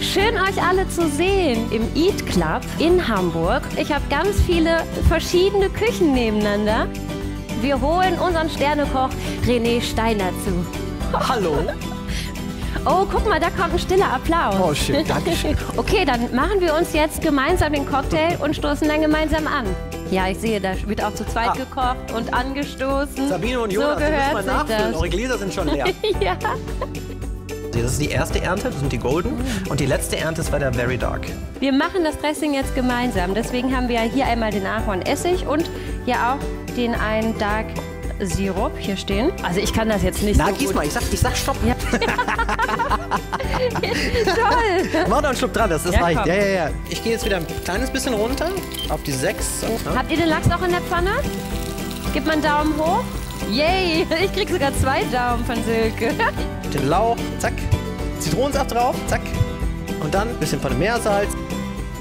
euch alle zu sehen im Eat Club in Hamburg. Ich habe ganz viele verschiedene Küchen nebeneinander. Wir holen unseren Sternekoch René Steiner zu. Hallo. Oh, guck mal, da kommt ein stiller Applaus. Oh, schön, danke schön. Okay, dann machen wir uns jetzt gemeinsam den Cocktail und stoßen dann gemeinsam an. Ja, ich sehe, da wird auch zu zweit Ah. gekocht und angestoßen. Sabine und Jonas, so gehört mal sich nachfüllen. Eure Gläser sind schon leer. ja. Das ist die erste Ernte, das sind die Golden. Und die letzte Ernte ist bei der Very Dark. Wir machen das Dressing jetzt gemeinsam. Deswegen haben wir hier einmal den Ahornessig und hier auch den einen Dark Sirup hier stehen. Also ich kann das jetzt nicht Na, so gieß gut. mal, ich sag, ich sag Stopp. Ja. Toll. Mach noch einen Schluck dran, das, das Ja, reicht. komm. Ja, ja, ja. Ich gehe jetzt wieder ein kleines bisschen runter auf die 6. Habt ihr den Lachs auch in der Pfanne? Gebt mal einen Daumen hoch. Yay, ich krieg sogar zwei Daumen von Silke. Den Lauch, zack. Zitronensaft drauf, zack. Und dann ein bisschen von dem Meersalz.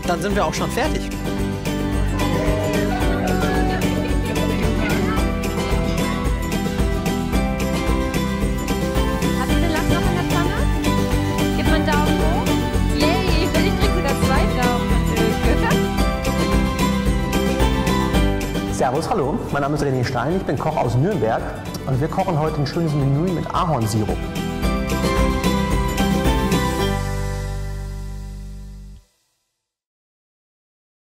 Dann sind wir auch schon fertig. Habt ihr den Lachs noch in der Pfanne? Gebt mal einen Daumen hoch. Yay, ich krieg sogar zwei Daumen von Silke. Servus, hallo. Mein Name ist René Stein, ich bin Koch aus Nürnberg und wir kochen heute ein schönes Menü mit Ahornsirup. Música